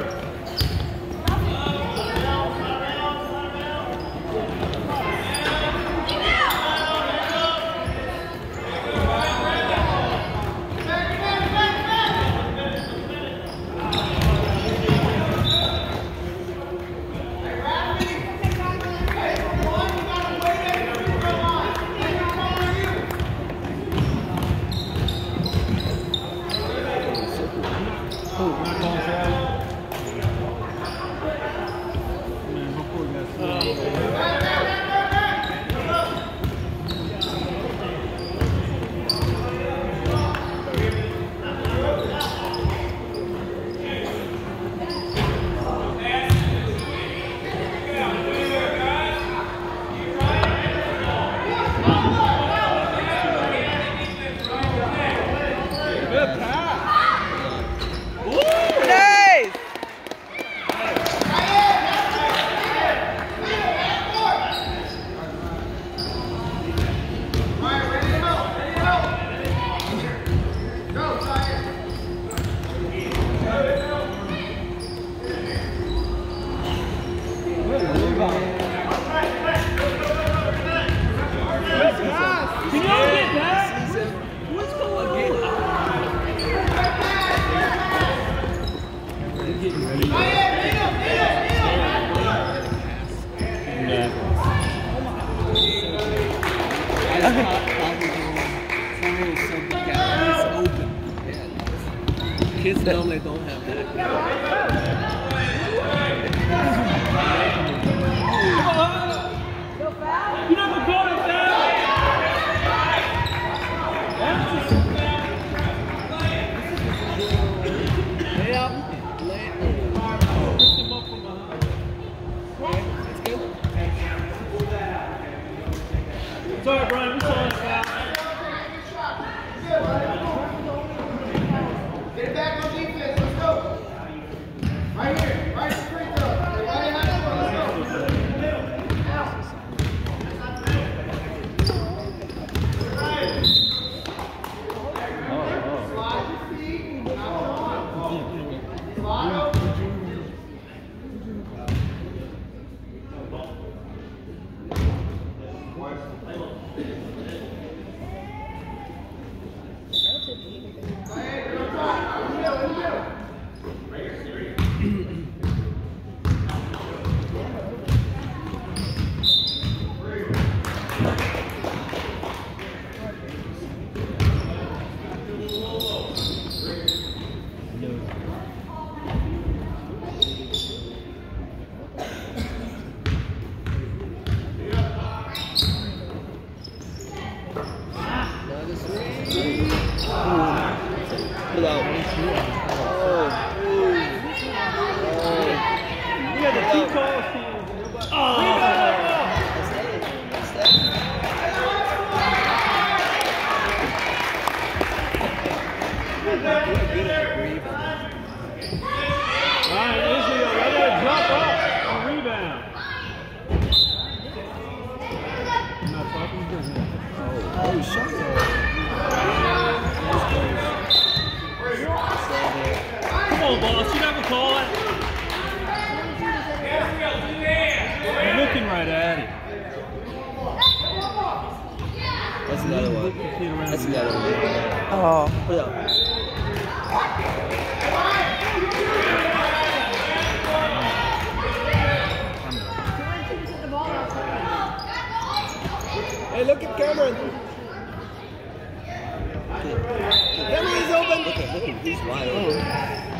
Sure. Kids normally don't have that. Mm -hmm. Out. Oh. We had the two calls Come on, boss. Never call it. You're looking right at it. That's another one. That's another one. Oh. Pull out. Hey, look at Cameron. Cameron is open. Look at, look at, he's wide open. Oh.